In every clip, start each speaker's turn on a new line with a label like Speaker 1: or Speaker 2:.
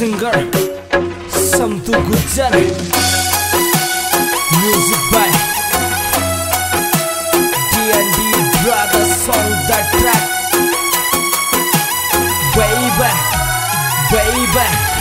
Speaker 1: singer Samtu Gujar Music by D&D Brothers on that track Baby, baby.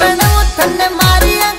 Speaker 2: बनो तन मारिया